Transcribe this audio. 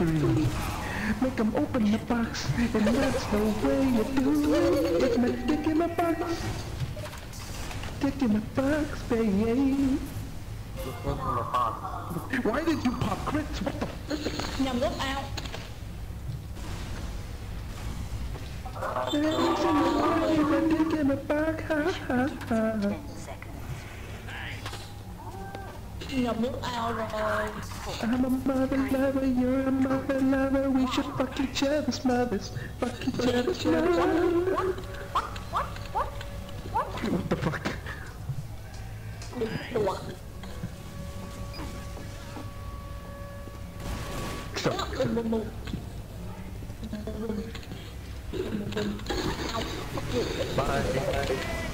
make them open the box, and that's the way you do it. It's my dick in the box, dick in the box, baby. Why did you pop crits? What the frick? nhầm lúc ao in the dick in a box, ha ha ha. Nhầm lúc I'm a mother lover, you're a mother lover, we should fuck each other's mothers, fuck each other's mothers. What the fuck? đùa So, bùm bùm bùm bye.